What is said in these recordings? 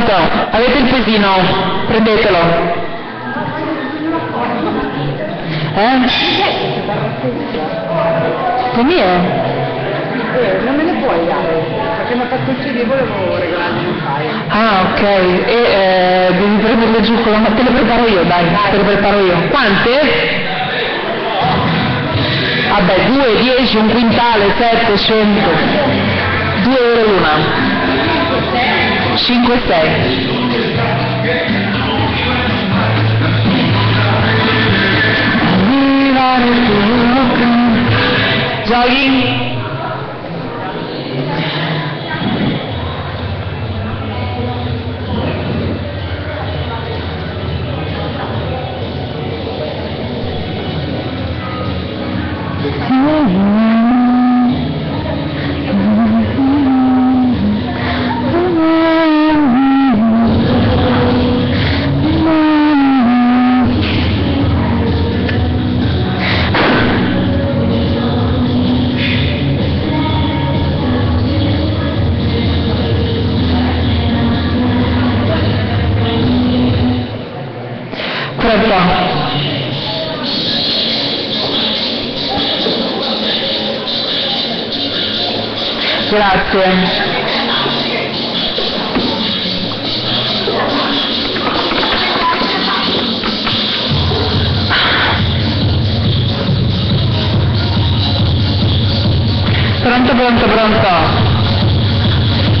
pronto. Avete il pesino? Prendetelo. Eh? Mie? Eh, non me ne puoi dare, perché mi ha fatto il CD volevo regalarmi un paio. Ah, ok. E eh, devi prenderle giù con la... Te le preparo io, dai, te le preparo io. Quante? Vabbè, 2, 10, un quintale, 7, 100. 2 euro l'una. 5, 6. Arrivare Grazie. Pronto, pronto, pronto.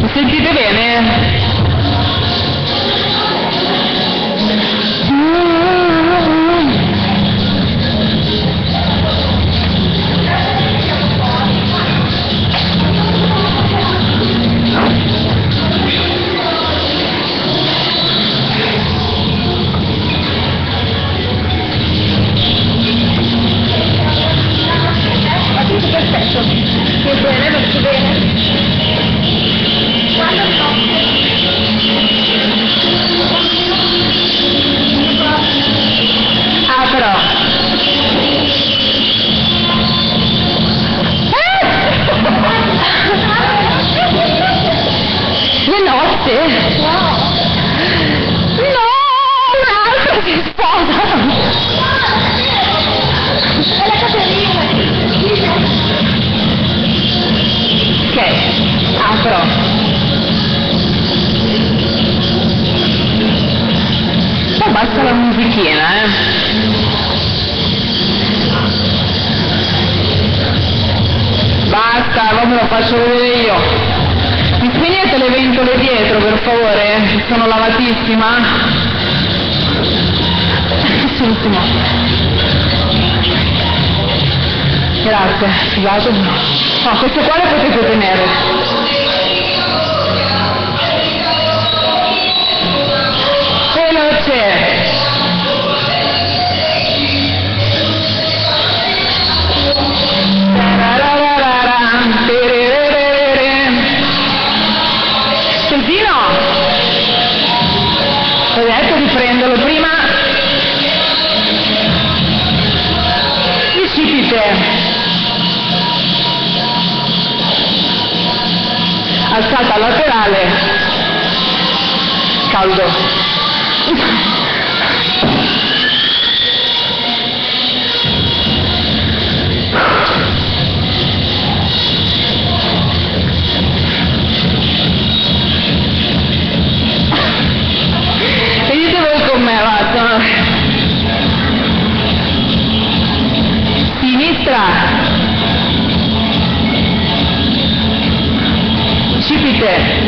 Mi sentite bene? Perfetto. Che bene, molto bene. Faccio vedere io. Mi spegnete le ventole dietro, per favore? Sono lavatissima. Ultimo. Grazie, scusate. No, questo qua le potete tenere. Alzata laterale. Caldo. Venite voi con me, basta. Sinistra. Lucifer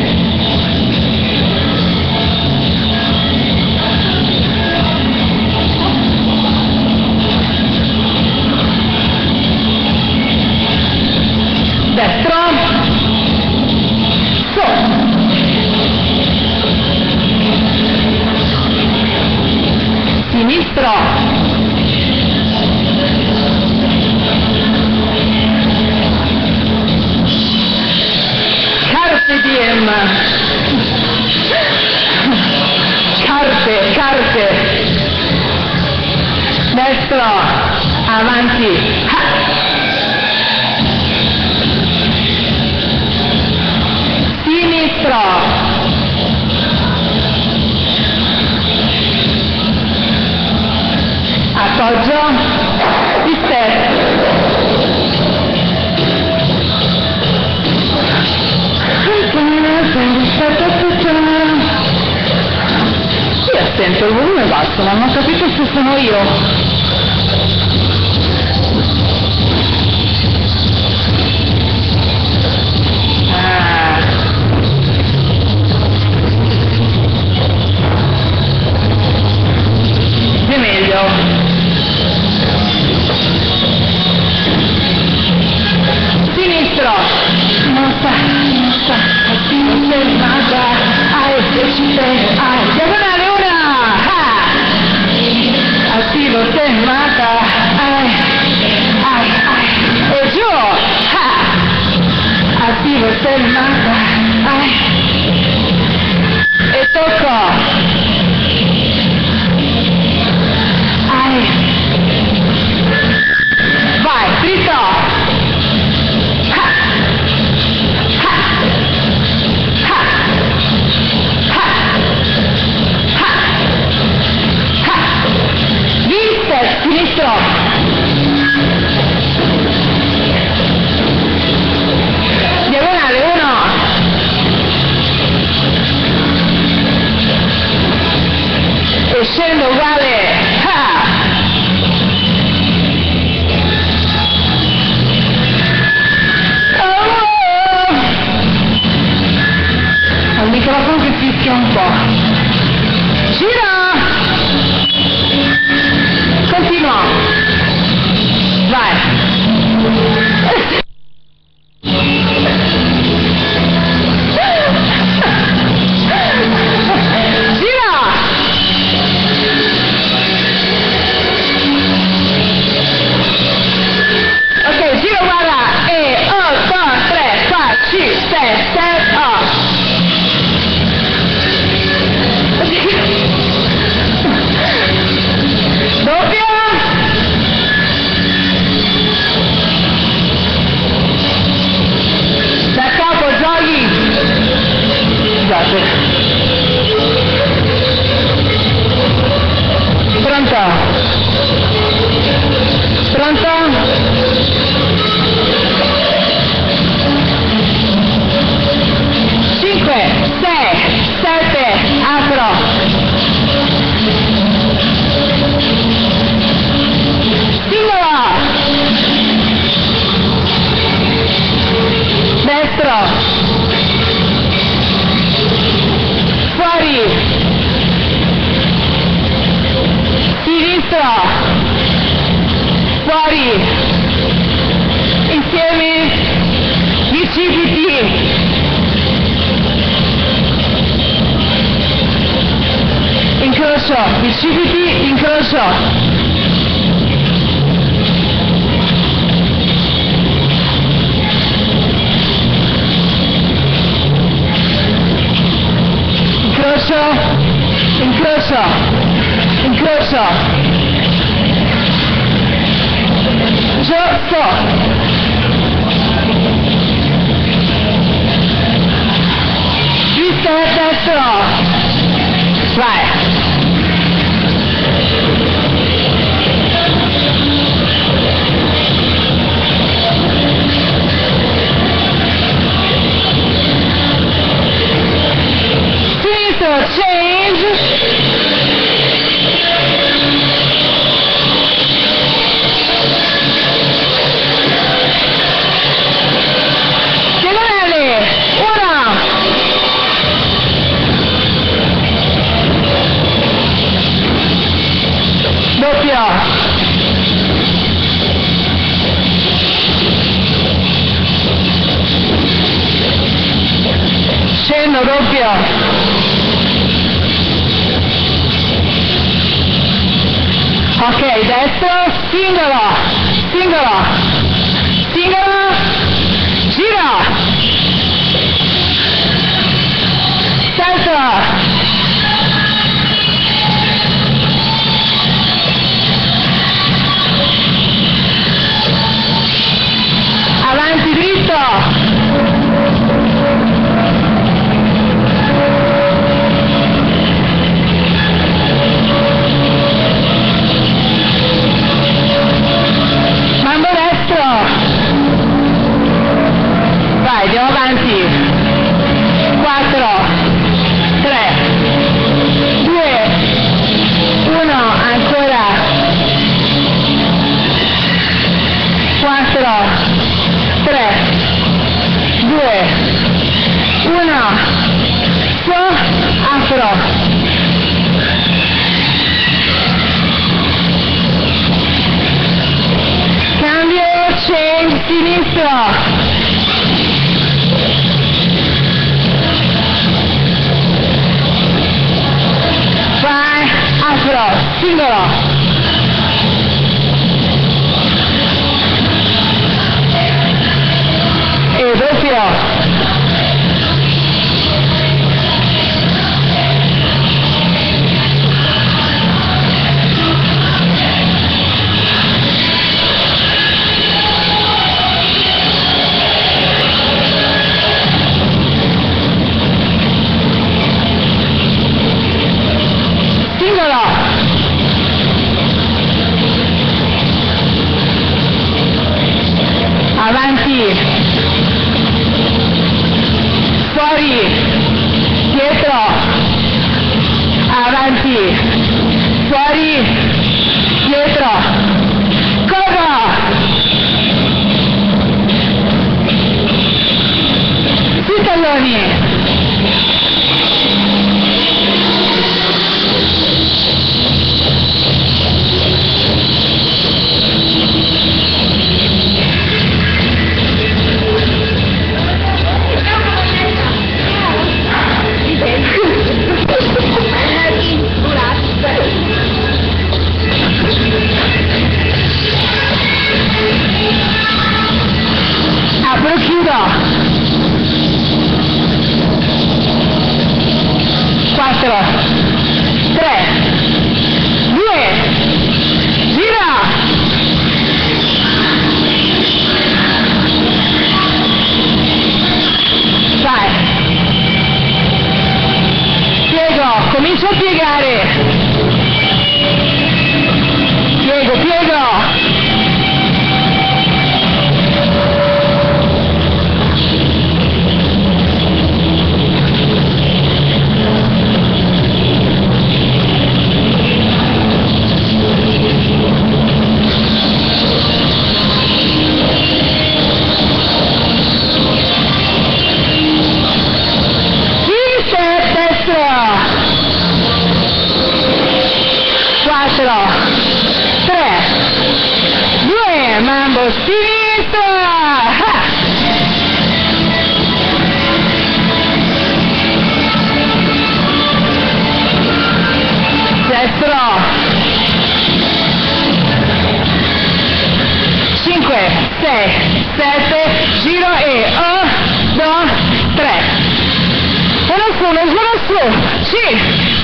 Uno su, uno su. Sì,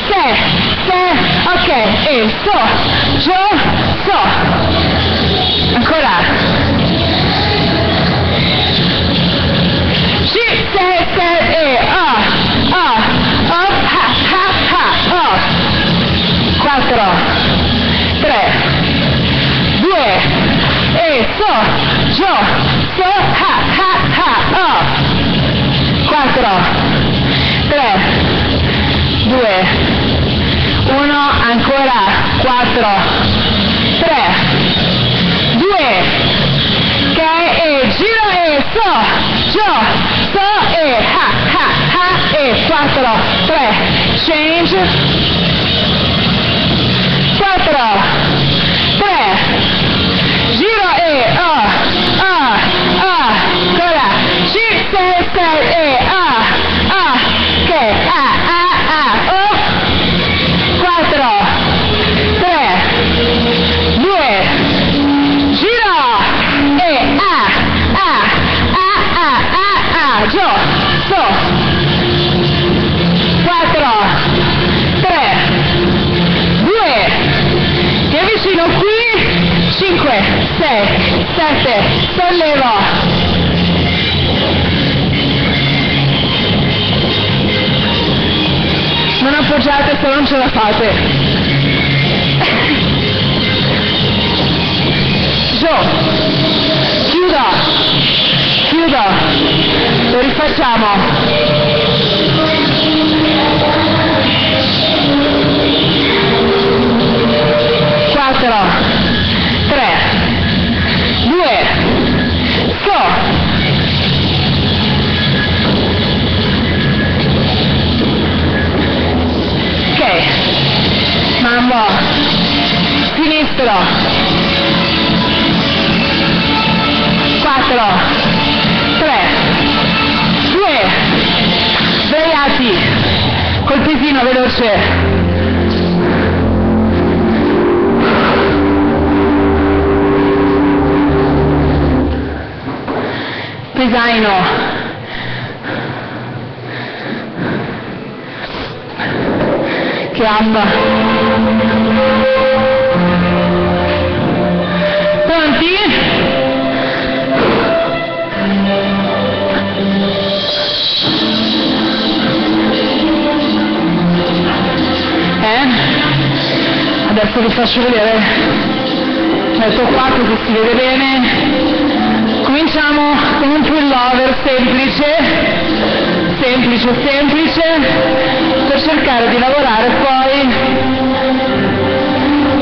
se, se, ok, e so, giù, so. Ancora. Sì, se, se, e, ah, ah, up, ha, ha, ha, oh. 4, 3, 2, e so, giù, so, ha, ha, ha, oh. 4, 3, 2, 1, ancora. 4, 3, 2, ok, e. Giro e. So, giù, so e. Ha, ha, ha, e. 4, 3, change, 4, 3, giro e. Ah, 6, 7, sollevo. Non appoggiate se non ce la fate. Giù, chiudo, chiudo, lo rifacciamo. Quattro, Ok, mambo, sinistro, quattro, tre, due, svegliati, col pesino veloce. Pesaino. Gamba. Pronti? Eh? Adesso vi faccio vedere. Metto qua così si vede bene. Cominciamo con un pullover semplice, semplice, semplice, cercare di lavorare poi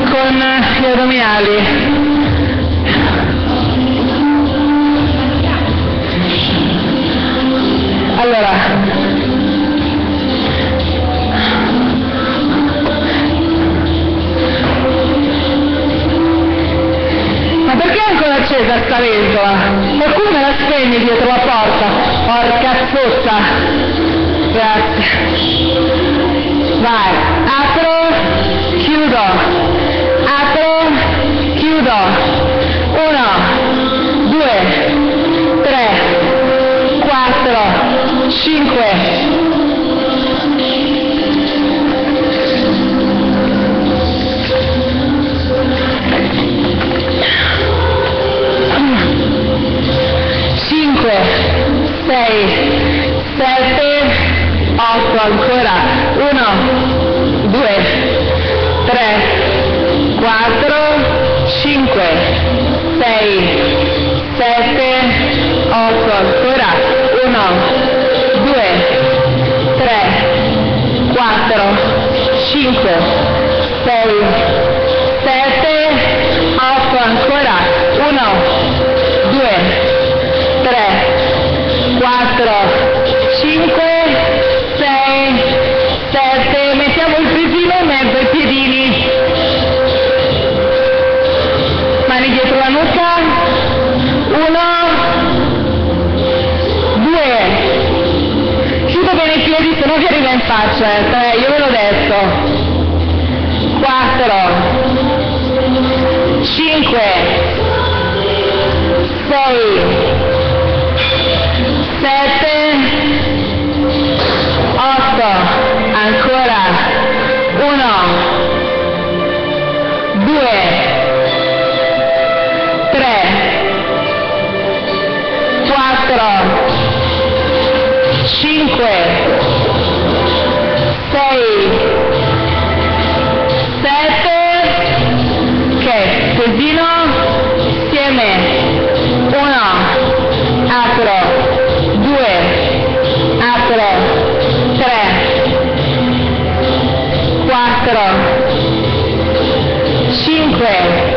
con gli addominali. Allora, ma perché è ancora accesa sta ventola? Qualcuno me la spegne dietro la porta? Porca zozza! Grazie vai, apro, chiudo, apro, chiudo, uno, due, tre, quattro, cinque, sei, sette, otto ancora, 5, 6, 7, 8, ancora, 1, 2, 3, 4, 5, 6, 7, mettiamo il pesino in mezzo ai piedini, mani dietro la nuca, 1, 2, chiudo bene i piedi se no vi arriva in faccia, 3, io ve l'ho detto, 4, 5, 6, 7, 8, ancora, 1, 2, 3, 4, 5, pesino, insieme, 1, apro, 2, apro, 3, 4, 5,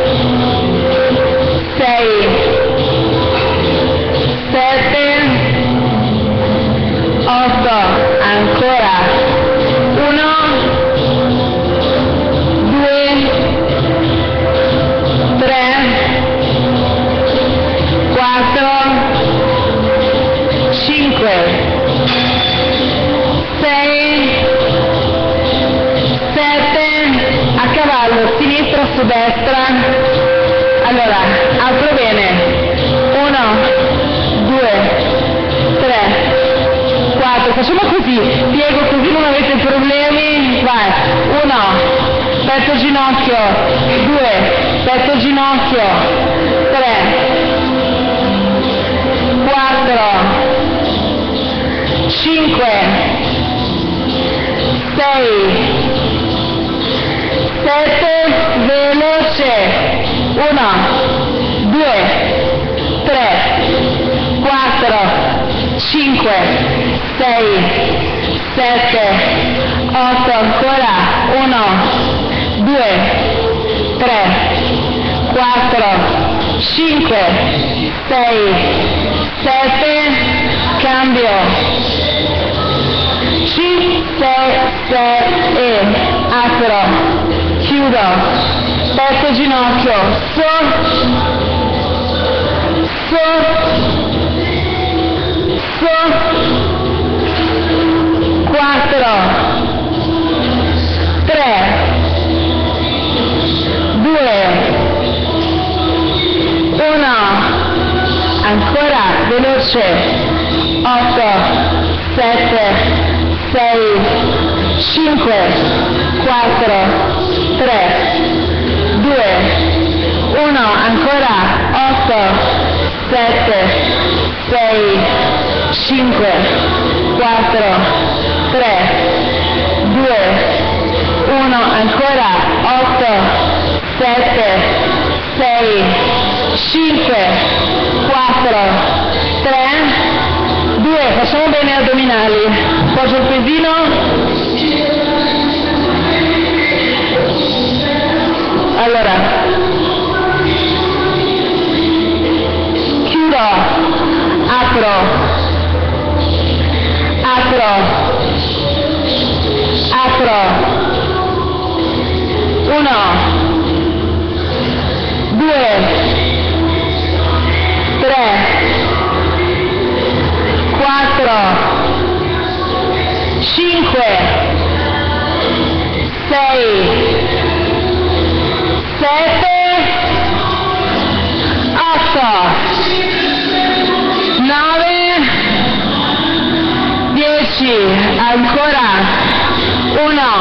2, 3, 4, 5, 6, 7, cambio, 5, 6, 7 e apro, chiudo, petto ginocchio, su, su, su, 4, 3, 2, 1, ancora veloce, 8, 7, 6, 5, 4, 3, 2, 1, ancora. 8, 7, 6, 5, 4, 3, 2, 1, ancora 8, 7, 6, 5, 4, 3, 2, facciamo bene addominali, poggio il pesino, allora, chiudo, apro, apro, apro, uno, due, tre, quattro, cinque, sei, sette, otto, nove, dieci, ancora, uno,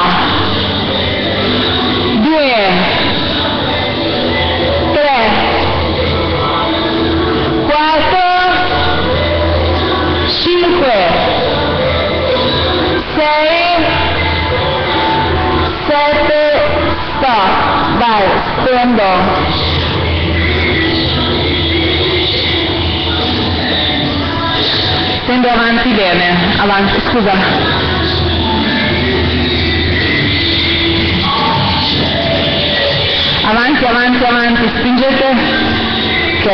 6, 7 stop vai prendo Tendo avanti bene, avanti, scusa. Avanti, avanti, avanti, spingete. Ok.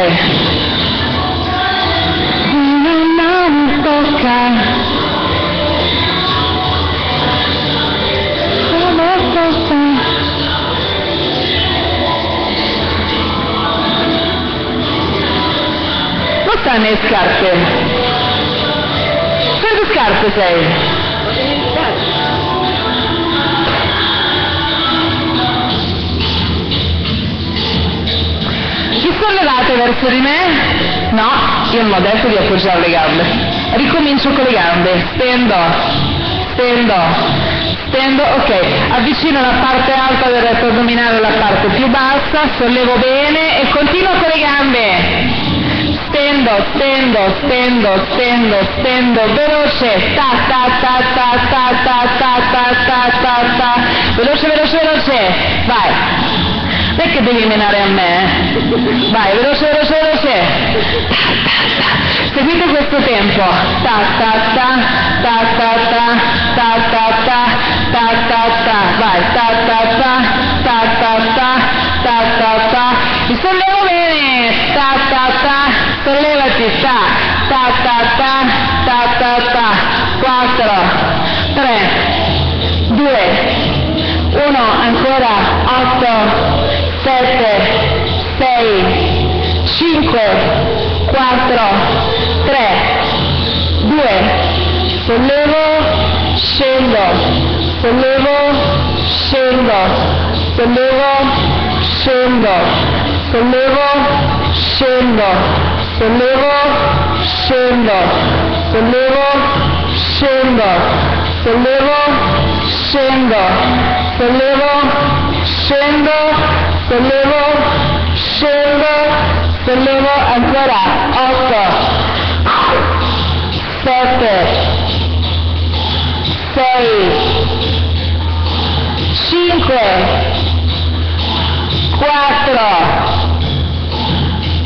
Non mi tocca. Come tocca. Non sta nelle scarpe. Quante scarpe sei? Vi sollevate verso di me? No, io non ho detto di appoggiare le gambe. Ricomincio con le gambe. Stendo, stendo, stendo, ok. Avvicino la parte alta del retto addominale alla parte più bassa, sollevo bene e continuo con le gambe. Stendo, stendo, stendo, stendo, stendo, veloce, ta ta ta ta ta ta ta ta ta ta ta, veloce, veloce, veloce, vai. Non è che devi menare a me, eh. Vai, veloce, veloce, veloce. Ta, ta, ta. Seguite questo tempo. Ta ta ta, ta ta ta. Vai, ta ta ta, ta ta ta, ta ta ta. Mi sollevo bene. Ta ta ta, sollevati, ta, ta ta ta, ta ta ta. Quattro, tre, due, uno, ancora, otto, 7, 6, 5, 4, 3, 2, sollevo, scendo, sollevo, scendo, sollevo, scendo, sollevo, scendo, sollevo, scendo, sollevo, scendo, sollevo, scendo, sollevo, scendo, sollevo, scendo, sollevo, ancora, 8, 7, 6, 5, 4,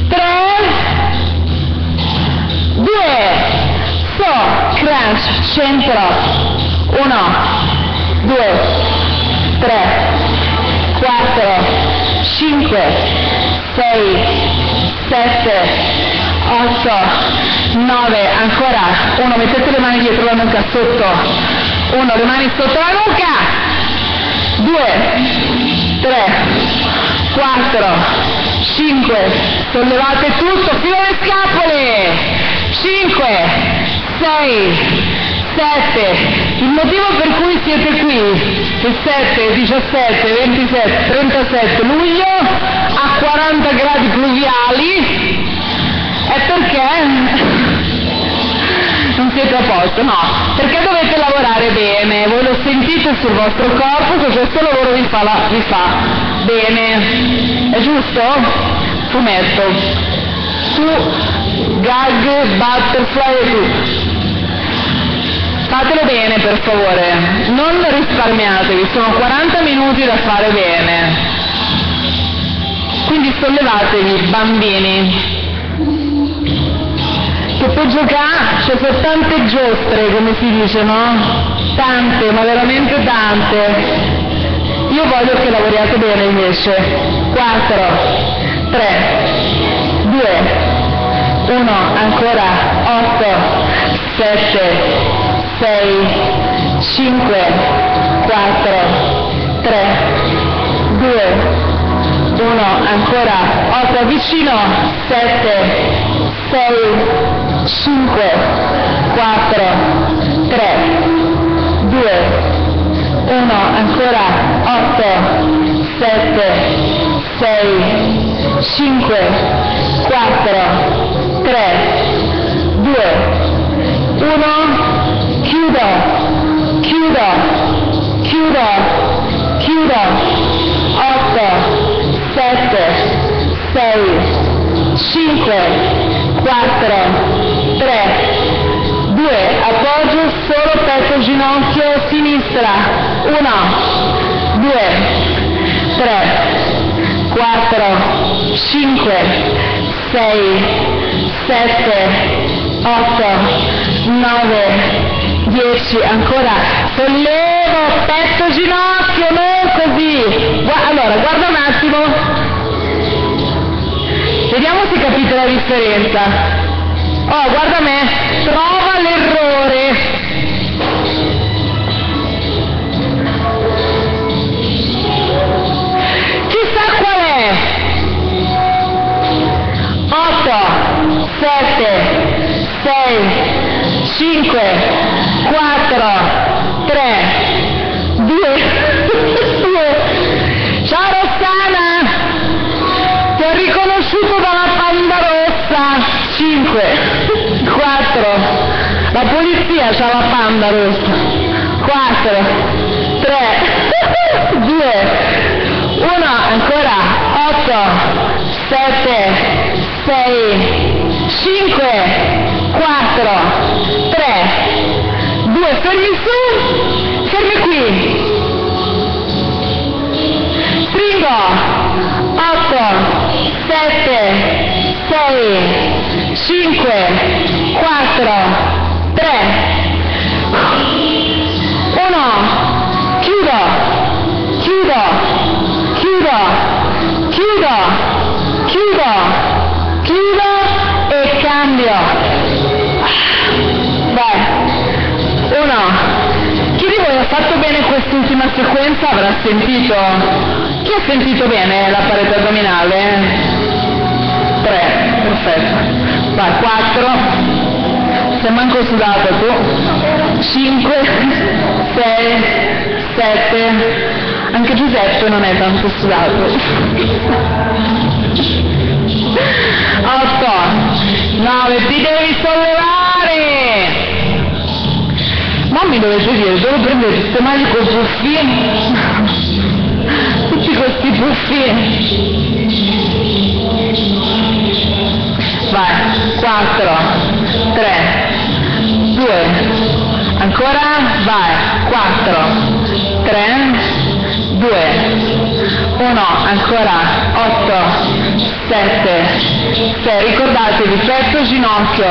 3, 2, so, crunch, centro, 1, 2, 3, 4, 5, 6, 7, 8, 9, ancora, 1, mettete le mani dietro la nuca, sotto, 1, le mani sotto la nuca, 2, 3, 4, 5, sollevate tutto fino alle scapole, 5, 6, 7, il motivo per cui siete qui, il 7, 17, 27, 37 luglio, a 40 gradi pluviali, è perché a posto, no, perché dovete lavorare bene, voi lo sentite sul vostro corpo che questo lavoro vi fa, la, vi fa bene, è giusto? Fumetto, su, gag, butterfly e tutto. Fatelo bene per favore, non risparmiatevi, sono 40 minuti da fare bene. Quindi sollevatevi, bambini. Che poi giocare c'è sono tante giostre, come si dice, no? Tante, ma veramente tante. Io voglio che lavoriate bene invece. 4, 3, 2, 1, ancora 8, 7, 6, 5, 4, 3, 2, 1, ancora 8, vicino, 7, 6, 5, 4, 3, 2, 1, ancora 8, 7, 6, 5, 4, 3, 2, 1, chiudo, chiudo, chiudo, chiudo, 8, 7, 6, 5, 4, petto ginocchio sinistra, 1, 2, 3, 4, 5, 6, 7, 8, 9, 10, ancora, sollevo, petto, ginocchio, non così. Gua- allora, guarda un attimo, se capite la differenza. Oh, guarda me, trova 7, 6, 5, 4, 3, 2, 2. Ciao Rossana! Ti ho riconosciuto dalla panda rossa. 5, 4. La polizia c'ha la panda rossa. 4, 3, 2, 1, ancora 8, 7, 4, 3, 2, fermi su, fermi qui. Stringo, 8, 7, 6, 5, 4, 3, 1, chiudo, chiudo, chiudo, chiudo, quest'ultima sequenza avrà sentito? Chi ha sentito bene la parete addominale? Tre. Perfetto. Vai, quattro. Sei manco sudato tu. Cinque, sei, sette, anche Giuseppe non è tanto sudato. 8, 9, ti devi sollevare! Ma mi dovete dire, dove prendete queste maglie con puffini? Tutti questi puffini. Vai, 4, 3, 2, ancora, vai, 4, 3, 2, 1, ancora, 8, 7, 6, ricordatevi, petto, ginocchio,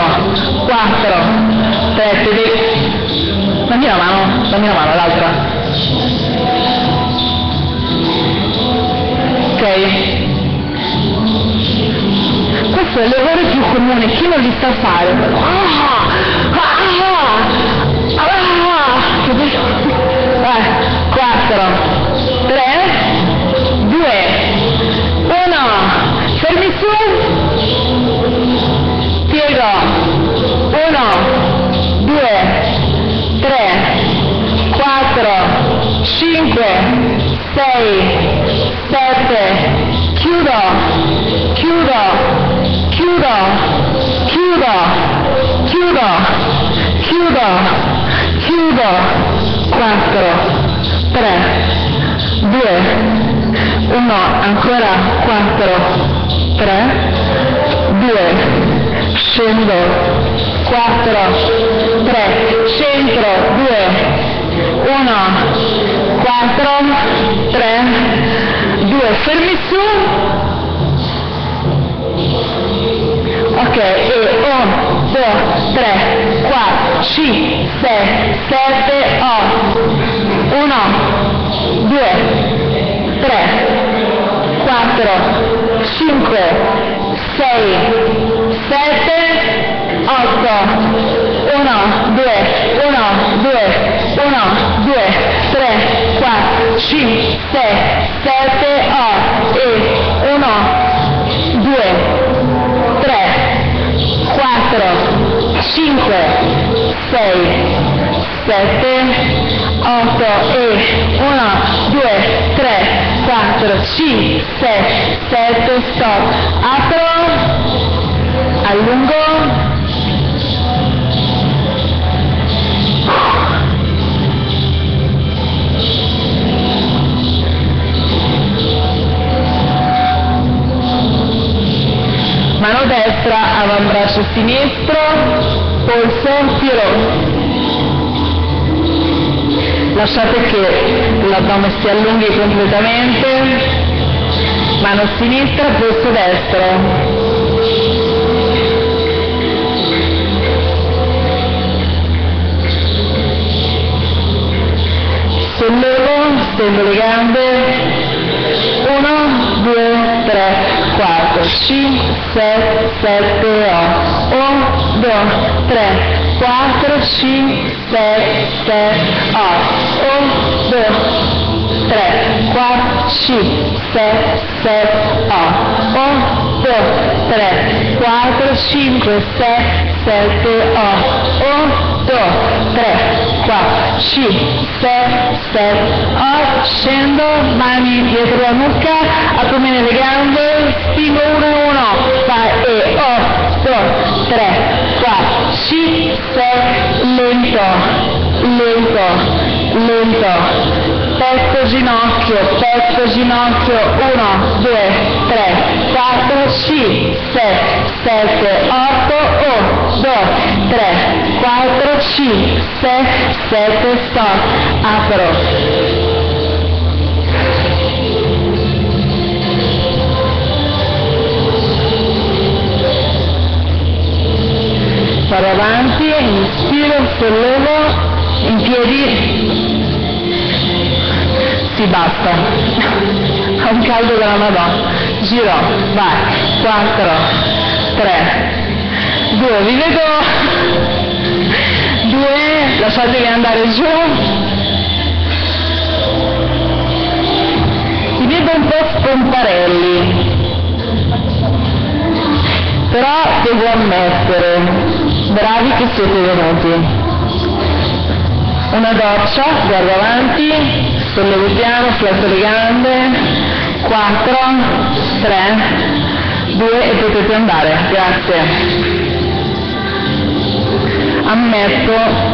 4, 3, te devi... Dammi la mano, dammi la mano, l'altra. Ok? Questo è l'errore più comune, chi non li sa fare? Ah, 2, 1, ancora 4, 3, 2, scendo, 4, 3, centro, 2, 1, 4, 3, 2, fermi su, ok, e 1, 2, 3, 4, 5, 6, 7, 8, 1, 2, 3, 4, 5, 6, 7, 8, 1, 2, 1, 2, 1, 2, 3, 4, 5, 6, 7, 8 e 1, 2, 3, 4, 5, 6, 7, 8 e 1, 2, 3, 4, 5, 6, 7, stop. Apro, allungo. Mano destra, avambraccio sinistro, polso, tiro. Lasciate che l'addome si allunghi completamente, mano sinistra, polso destro. Sollevo, stendo le gambe, uno, 2, 3, 4, 5, 6, 7, 8. 1, 2, 3, 4, 5, 6, 7, 8. 1, 2, 3, 4, 5, 6, 7, 8. 1, 2, 3, 4, 5, 6, 7, 8. 1, 2, 3, 4, 5, 6, 7, 8. Scendo, mani dietro la nuca, bene le gambe, spingo 1, 1, vai e 8, 3, 4, 5, 6, lento, lento, lento petto ginocchio, petto ginocchio, 1, 2, 3, 4, 5, 6, 7, 8, 1, 2, 3, 4, 5, 6, 7, stop, apro. Vado avanti, inspiro, sollevo, in piedi, sì, basta. Ho un caldo della Madonna. Giro, vai. 4, 3, 2, vi vedo. 2, lasciatevi andare giù. Vi vedo un po' spomparelli. Però devo ammettere, bravi che siete venuti. Una doccia, guardo avanti, sollevo piano, fletto le gambe, 4, 3, 2 e potete andare, grazie. Ammetto